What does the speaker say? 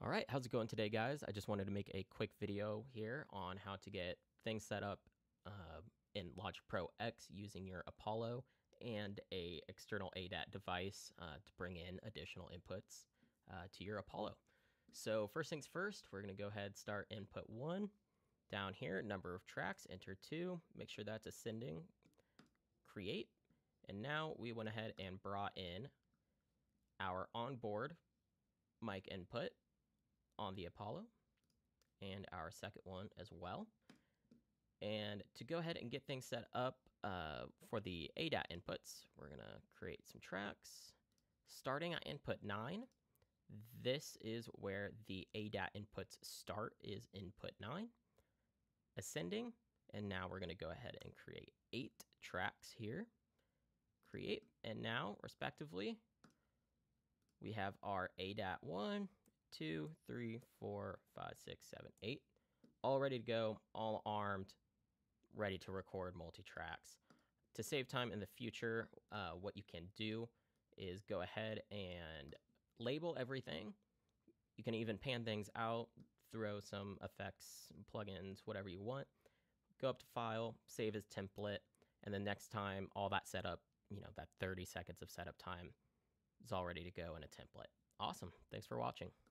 All right, how's it going today, guys? I just wanted to make a quick video here on how to get things set up uh, in Logic Pro X using your Apollo and a external ADAT device uh, to bring in additional inputs uh, to your Apollo. So first things first, we're going to go ahead start input one. Down here, number of tracks, enter two. Make sure that's ascending. Create. And now we went ahead and brought in our onboard mic input on the Apollo and our second one as well. And to go ahead and get things set up uh, for the ADAT inputs, we're going to create some tracks. Starting at input 9, this is where the ADAT inputs start is input 9. Ascending, and now we're going to go ahead and create eight tracks here. Create, and now, respectively, we have our ADAT 1, two, three, four, five, six, seven, eight. All ready to go, all armed, ready to record multi tracks. To save time in the future, uh, what you can do is go ahead and label everything. You can even pan things out, throw some effects, plugins, whatever you want. Go up to File, save as template, and then next time, all that setup, you know, that 30 seconds of setup time is all ready to go in a template. Awesome. Thanks for watching.